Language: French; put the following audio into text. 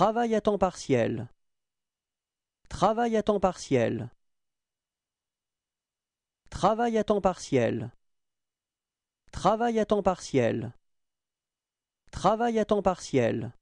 Travail à temps partiel. Travail à temps partiel. Travail à temps partiel. Travail à temps partiel. Travail à temps partiel.